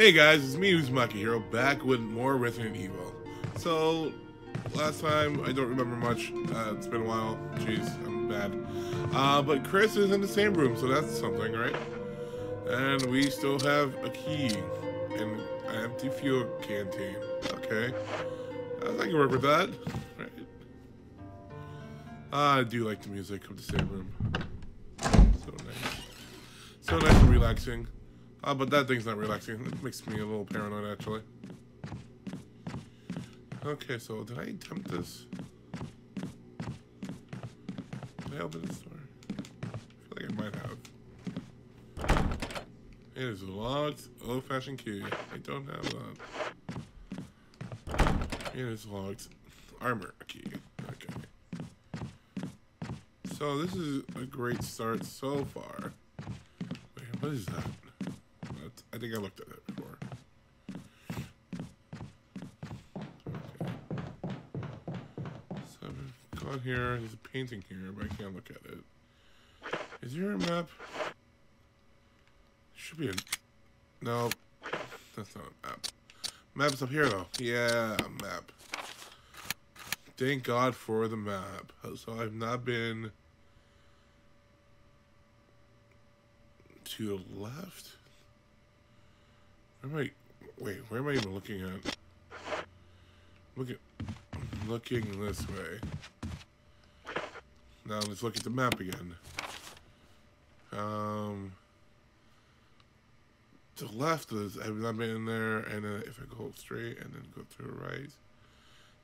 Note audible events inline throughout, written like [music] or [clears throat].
Hey guys, it's me, Uzumaki Hero, back with more Resident Evil. So, last time, I don't remember much. Uh, it's been a while. Jeez, I'm bad. Uh, but Chris is in the same room, so that's something, right? And we still have a key and an empty fuel canteen. Okay. I can work with that. Right. I do like the music of the same room. So nice. So nice and relaxing. Uh, but that thing's not relaxing. It makes me a little paranoid, actually. Okay, so did I attempt this? Did I open this door? I feel like I might have. It is locked, old-fashioned key. I don't have that. It is locked. Armor key. Okay. So this is a great start so far. Wait, what is that? I think I looked at it before. Okay. So I've gone here. There's a painting here, but I can't look at it. Is there a map? Should be a... No. That's not a map. Map's up here, though. Yeah, map. Thank God for the map. So I've not been... to the left? Am I? Wait, where am I even looking at? Look at, looking this way. Now let's look at the map again. Um, to the left is I've not been in there, and then if I go straight and then go to the right,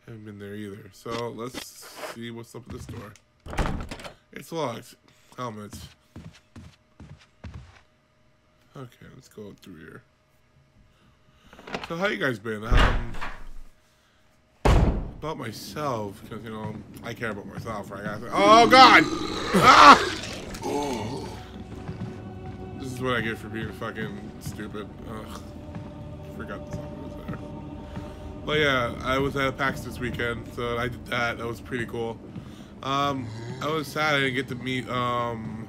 haven't been there either. So let's see what's up at this door. It's locked. Helmets. Okay, let's go through here. So how you guys been? Um, about myself, because you know I care about myself, right? I oh God! Ah! This is what I get for being fucking stupid. Ugh. Forgot the song was there. But yeah, I was at PAX this weekend, so I did that. That was pretty cool. Um, I was sad I didn't get to meet um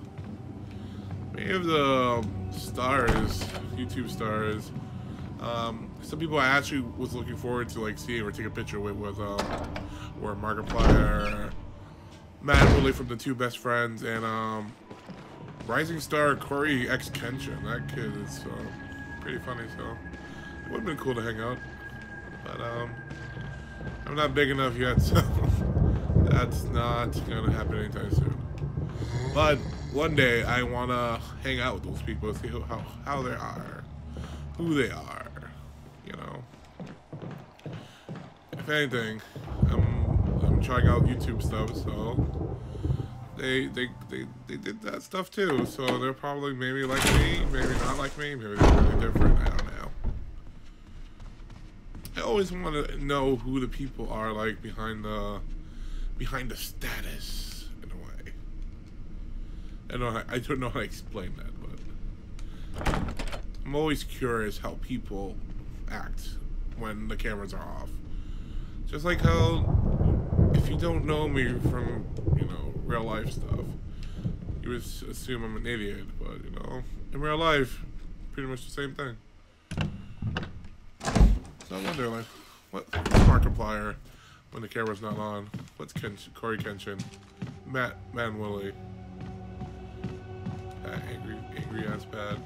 many of the stars, YouTube stars. Um, some people I actually was looking forward to like seeing or take a picture with was um, were Markiplier, Matt Woolley from the Two Best Friends, and um, Rising Star Cory X Kenshin. That kid is uh, pretty funny, so it would have been cool to hang out. But um, I'm not big enough yet, [laughs] so that's not gonna happen anytime soon. But one day I wanna hang out with those people, see how how they are, who they are you know. If anything, I'm I'm trying out YouTube stuff, so they they they they did that stuff too. So they're probably maybe like me, maybe not like me, maybe they're really different. I don't know. I always want to know who the people are like behind the behind the status in a way. I don't I don't know how to explain that, but I'm always curious how people act when the cameras are off. Just like how, if you don't know me from, you know, real life stuff, you would assume I'm an idiot, but, you know, in real life, pretty much the same thing. So I wonder, like, what Markiplier when the camera's not on? What's Kenshin, Cory Kenshin? Matt, Man Willie. Uh, angry, angry ass bad.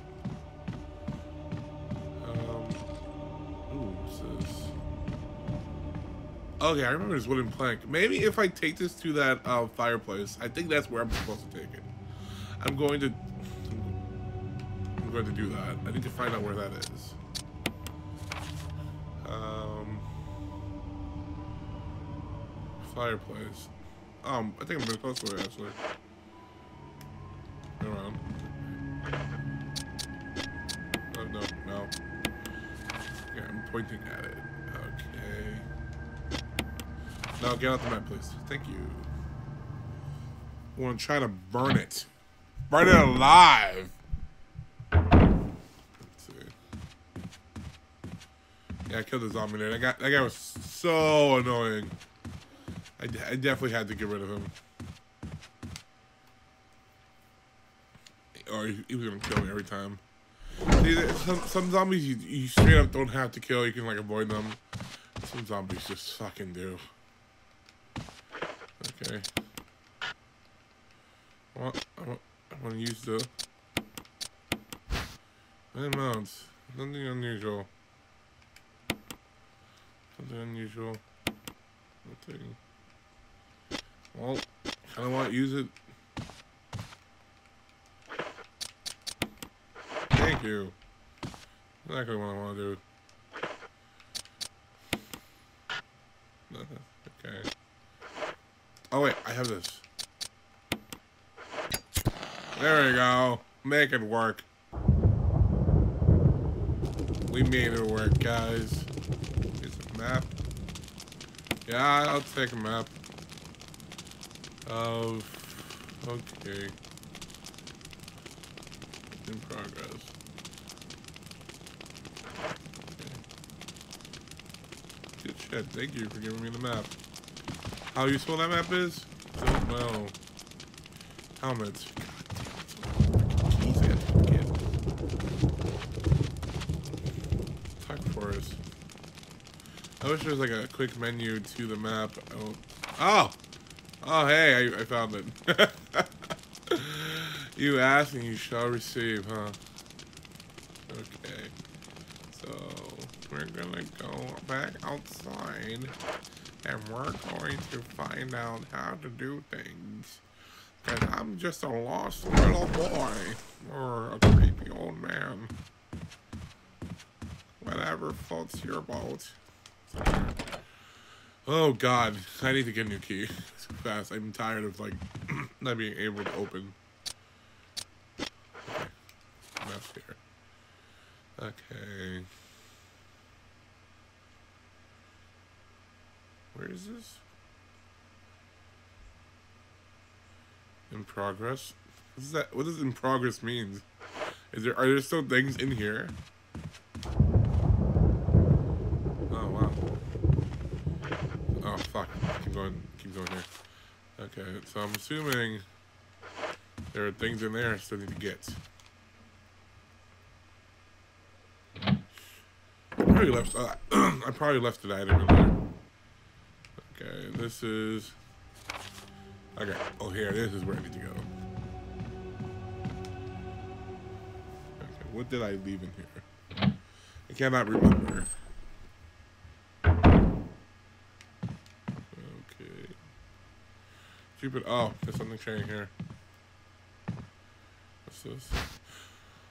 Okay, I remember this wooden plank. Maybe if I take this to that uh, fireplace, I think that's where I'm supposed to take it. I'm going to... I'm going to do that. I need to find out where that is. Um... Fireplace. Um, I think I'm supposed to actually. Pointing at it. No, get out the map, please. Thank you. I want to try to burn it. Burn it alive! Let's see. Yeah, I killed the zombie there. That guy, that guy was so annoying. I, I definitely had to get rid of him. Or he, he was to kill me every time. Some, some zombies you, you straight up don't have to kill. You can like avoid them. Some zombies just fucking do. Okay. Well, I want, to use the nine mounts. Nothing unusual. Nothing unusual. Nothing. Well, kind of want to use it. You. Exactly what I want to do. Okay. Oh wait, I have this. There we go. Make it work. We made it work, guys. Here's a map. Yeah, I'll take a map. Of... Okay. In progress. Okay. Good shit. Thank you for giving me the map. How useful that map is? Don't know. Helmets. I to get. Forest. I wish there was like a quick menu to the map. Oh, oh, oh hey, I, I found it. [laughs] you ask and you shall receive, huh? Okay, so we're gonna go back outside and we're going to find out how to do things. Cause I'm just a lost little boy or a creepy old man. Whatever floats your boat. Oh god, I need to get a new key. So fast. I'm tired of like [clears throat] not being able to open. Okay. Map here. Okay. Where is this? In progress? What does that what does in progress mean? Is there are there still things in here? Oh wow. Oh fuck. Keep going keep going here. Okay, so I'm assuming there are things in there I still need to get. I probably left uh, [clears throat] I probably left an item in there. Okay, this is Okay, oh here, this is where I need to go. Okay, what did I leave in here? I cannot remember. Okay. Stupid. Oh, there's something changing here. What's this?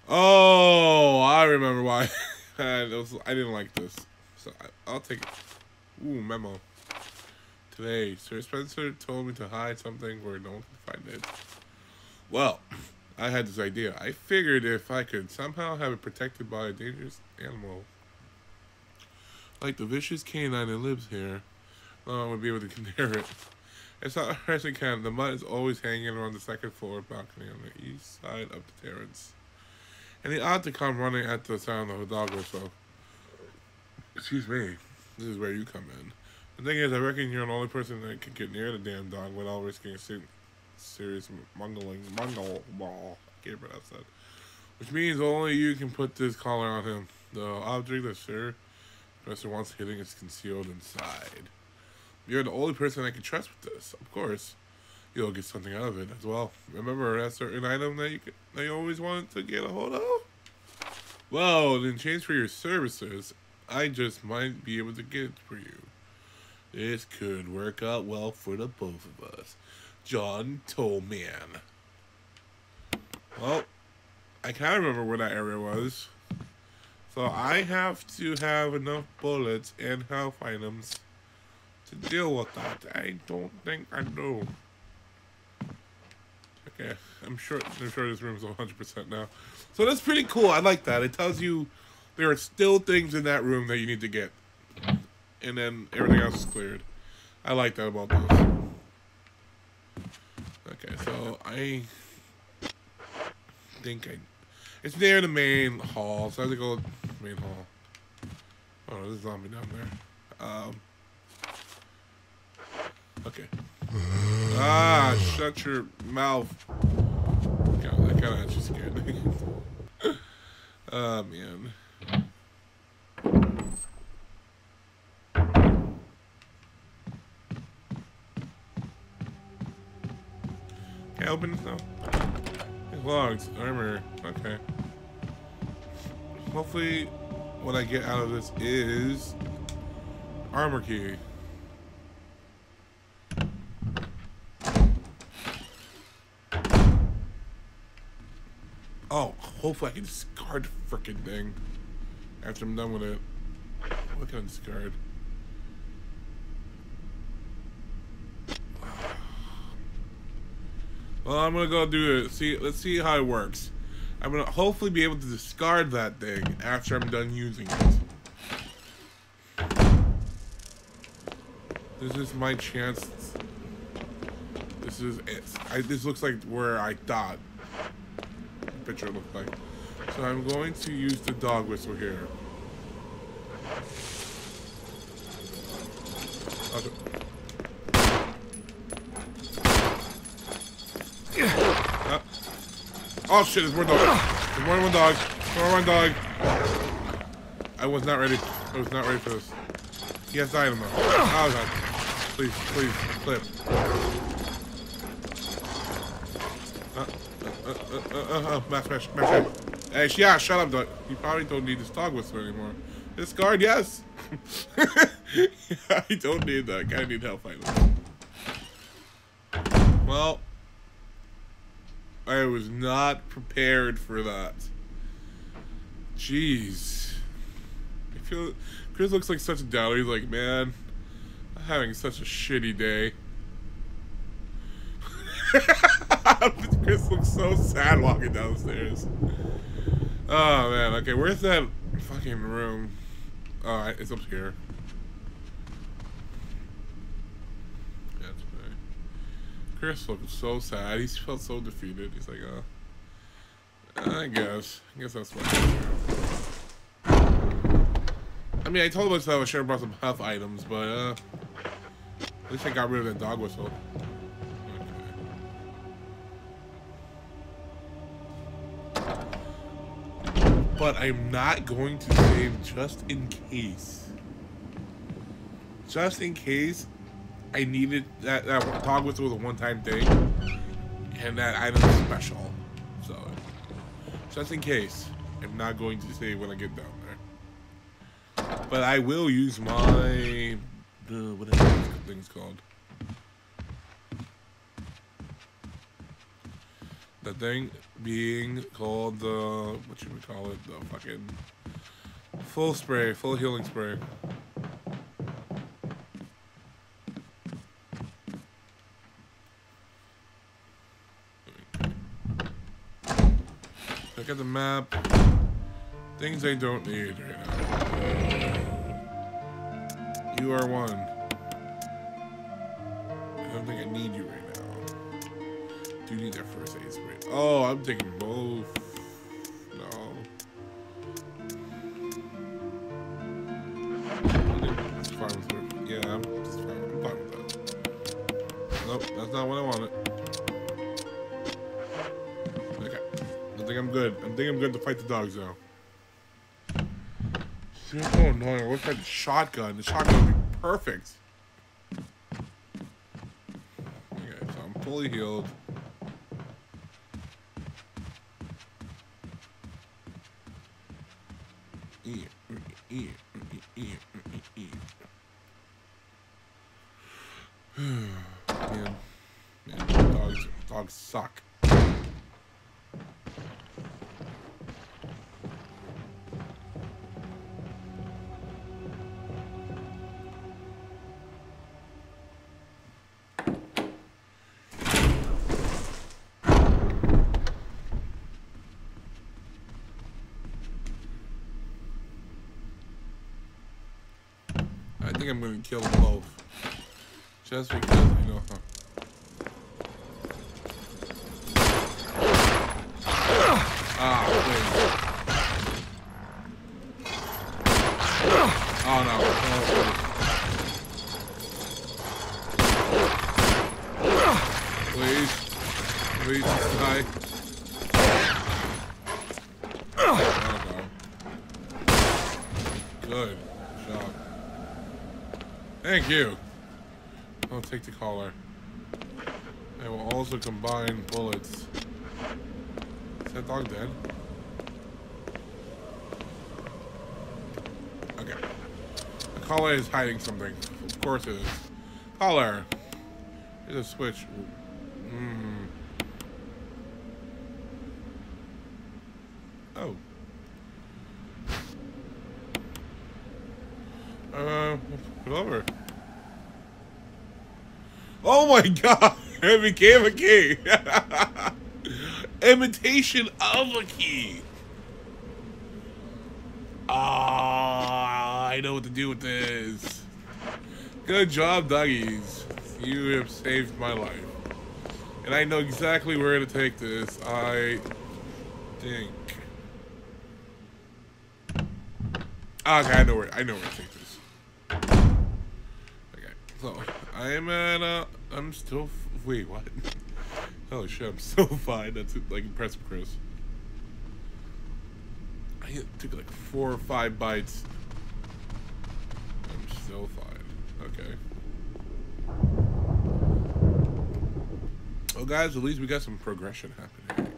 Oh, I remember why. [laughs] I didn't like this. So I, will take it. Ooh, memo. Today, Sir Spencer told me to hide something where no one can find it. Well, I had this idea. I figured if I could somehow have it protected by a dangerous animal, like the vicious canine that lives here, no one would be able to [laughs] near it. It's not as it can. The mud is always hanging around the second floor balcony on the east side of the terrace. And he ought to come running at the sound of a dog so. Excuse me. This is where you come in. The thing is, I reckon you're the only person that can get near the damn dog without risking a serious mungling, mungle ball. Can't pronounce that. Which means only you can put this collar on him. The object that Sir Professor wants hitting is concealed inside. You're the only person I can trust with this. Of course, you'll get something out of it as well. Remember that certain item that you can, that you always wanted to get a hold of? Well, in exchange for your services, I just might be able to get it for you. This could work out well for the both of us. John Tollman. Well, I can't remember where that area was. So I have to have enough bullets and health items to deal with that. I don't think I do. Okay, I'm sure I'm sure this room's 100% now. So that's pretty cool. I like that. It tells you there are still things in that room that you need to get and then everything else is cleared. I like that about this. Okay, so I think I... It's near the main hall, so I have to go main hall. Oh, there's a zombie down there. Um... Okay. ah, shut your mouth. God, that kind of actually scared me. Oh, [laughs] man. Open this now? Logs, armor, okay. Hopefully, what I get out of this is armor key. Oh, hopefully I can discard the freaking thing after I'm done with it. What can I discard? Well, I'm gonna go do it. See, let's see how it works. I'm gonna hopefully be able to discard that thing after I'm done using it. This is my chance. This is it. I, this looks like where I thought the picture looked like. So I'm going to use the dog whistle here. Okay. Oh shit, there's more dog. There's more than one dog. More than one dog. I was not ready. I was not ready for this. He has though. Oh god. Please, please, clip. Uh, uh, uh, uh, uh, mash, mash, mash. Hey, yeah, shut up, dog. You probably don't need this dog whistle anymore. This guard, yes. [laughs] I don't need that. I need help fighting. Well, was not prepared for that. Jeez. I feel Chris looks like such a downer. He's like, man, I'm having such a shitty day. [laughs] Chris looks so sad walking downstairs. Oh man, okay, where's that fucking room? Oh, it's up here. That's right. Chris looked so sad. He felt so defeated. He's like, oh, I guess. I guess that's what. I mean, I told myself I should have brought some health items, but uh, at least I got rid of that dog whistle. but I'm not going to save just in case. Just in case I needed that, that whistle was a one-time thing, and that item is special. So, just in case, I'm not going to say when I get down there. But I will use my, uh, whatever this thing's called. The thing being called the what should we call it? The fucking full spray, full healing spray. At the map. Things I don't need right now. You are one. I don't think I need you right now. Do you need that first aid spray? Oh, I'm taking both. No. That's fine with. Yeah, I'm fine. I'm fine with that. Nope, that's not what I wanted. Think I'm good. Think I'm good to fight the dogs now. They're so annoying. I wish I had the shotgun. The shotgun would be perfect. Okay, so I'm fully healed. Think I'm gonna kill them both. Just because know how. Ah, please. Oh no. Oh, please. Please. Please die. Oh no. Good job. Thank you. I'll take the collar. I will also combine bullets. Is that dog dead? Okay. The collar is hiding something. Of course it is. Collar. Here's a switch. Mm. Oh. Uh, put over. Oh my god! [laughs] It became a key! [laughs] Imitation of a key! Ah, I know what to do with this. Good job, doggies. You have saved my life. And I know exactly where to take this. I think. Okay, I know where I know where to take this. Okay, so I am at uh I'm still wait what? [laughs] Holy shit, I'm still [laughs] fine. That's like impressive, Chris. I took like four or five bites. I'm still fine. Okay. Well, guys, at least we got some progression happening.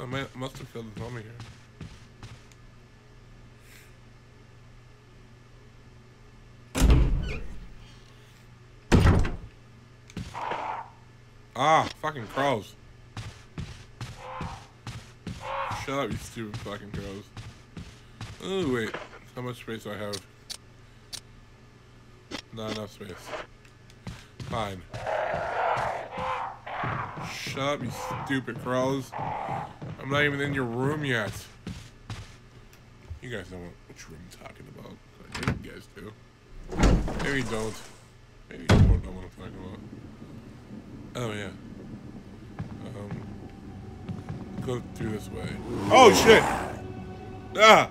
I must have killed the zombie here. Ah, fucking crows. Shut up, you stupid fucking crows. Oh, wait. How much space do I have? Not enough space. Fine. Shut up, you stupid crows. I'm not even in your room yet. You guys know which room I'm talking about. I think you guys do. Maybe you don't. Maybe you don't know what I'm talking about. Oh, yeah. Um, go through this way. Oh, shit! Ah!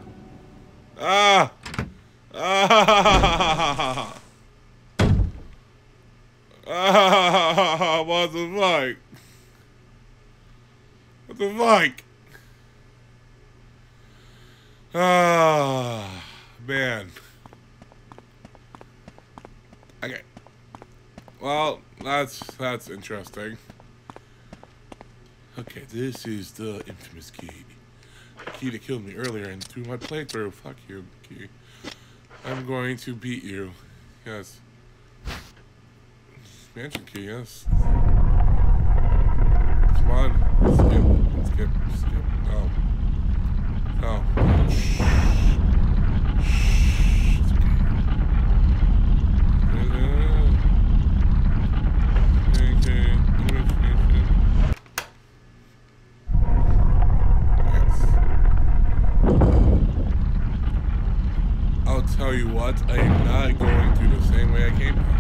Ah! Ah! Ah! [laughs] What the fuck? The fuck? Ah, man. Okay. Well, that's that's interesting. Okay, this is the infamous key. The key that killed me earlier and through my playthrough. Fuck you, key. I'm going to beat you. Yes. Mansion key, yes. Come on. Skip, skip, skip. No. No. I'll tell you what, I am not going through the same way I came out.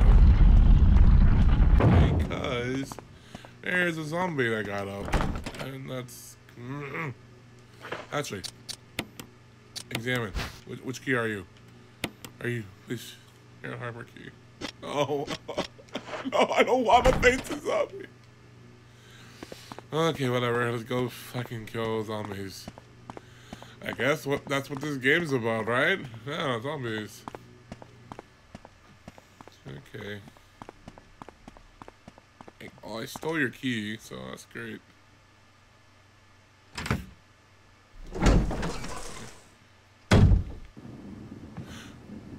Because there's a zombie that got up. And that's... Actually, examine. Which, which key are you? Are you... Please... Here, armor key. Oh. no, [laughs] oh, I don't want to face the zombie. Okay, whatever. Let's go fucking kill zombies. I guess what that's what this game's about, right? Yeah, zombies. Okay. Oh, I stole your key, so that's great.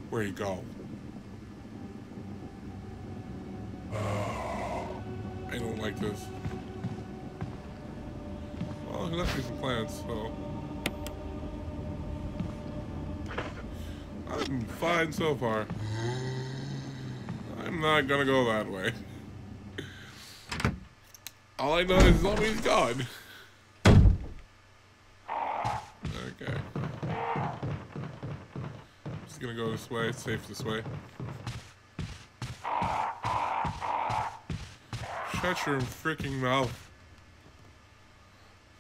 Where you go? Oh, I don't like this. Well, he left me some plants, so. I'm fine so far. I'm not gonna go that way. [laughs] All I know is zombie's gone. Okay. Just gonna go this way, it's safe this way. Shut your freaking mouth.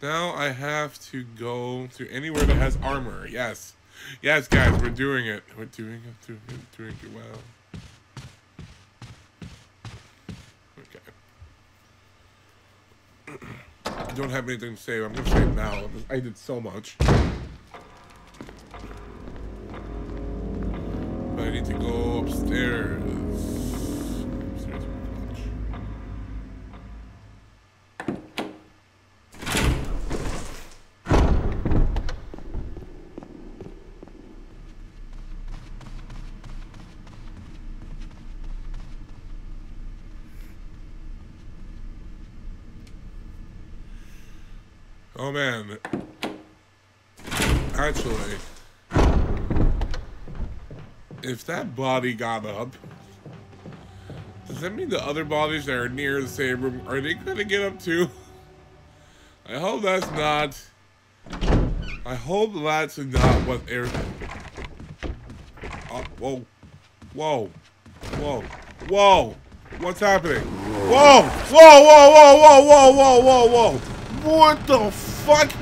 Now I have to go to anywhere that has armor. Yes. Yes, guys, we're doing it. We're doing it, doing it, doing it well. Okay. I don't have anything to say. I'm gonna it now. I did so much. But I need to go. Upstairs much. Oh man. Actually, if that body got up, does that mean the other bodies that are near the same room, are they gonna get up too? I hope that's not. I hope that's not what they're. Oh, whoa. Whoa. Whoa. Whoa. What's happening? Whoa! Whoa, whoa, whoa, whoa, whoa, whoa, whoa, whoa! What the fuck?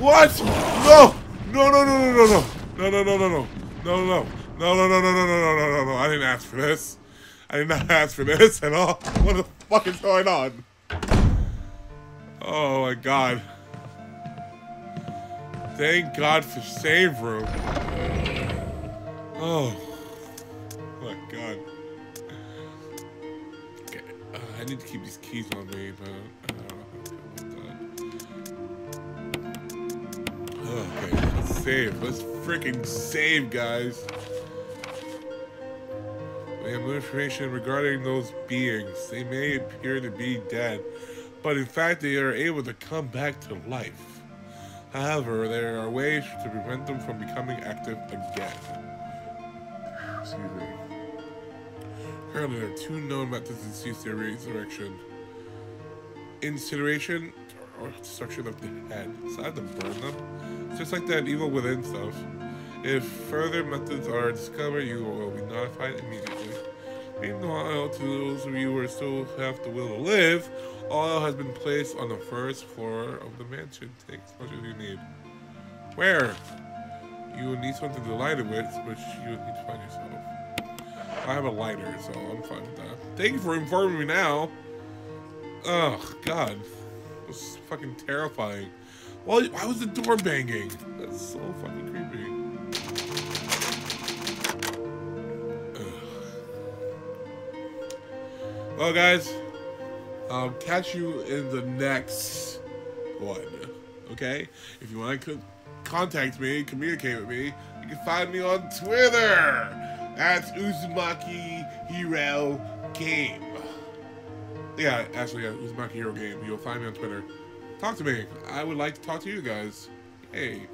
What? No! No, no, no, no, no, no. No, no, no, no, no. No, no, no. No, no, no, no, no, no, no, no, no. I didn't ask for this. I did not ask for this at all. What the fuck is going on? Oh my god. Thank God for save room. Oh. My god. Okay. Uh, I need to keep these keys on me, but I don't Okay, let's save. Let's freaking save, guys. We have more information regarding those beings. They may appear to be dead, but in fact they are able to come back to life. However, there are ways to prevent them from becoming active again. Excuse me. Currently, there are two known methods to cease their resurrection. Incineration or destruction of the head. So I have to burn them. Just like that evil within stuff. If further methods are discovered, you will be notified immediately. Meanwhile, to those of you who still have the will to live, oil has been placed on the first floor of the mansion. Take as much as you need. Where? You will need something to light it with, which you need to find yourself. I have a lighter, so I'm fine with that. Thank you for informing me now. Oh, God. It was fucking terrifying. Why, why was the door banging? That's so fucking creepy. Well, guys, I'll catch you in the next one. Okay? If you want to contact me, communicate with me, you can find me on Twitter That's Uzumaki Hero Game. Yeah, actually, yeah, Uzumaki Hero Game. You'll find me on Twitter. Talk to me. I would like to talk to you guys. Hey.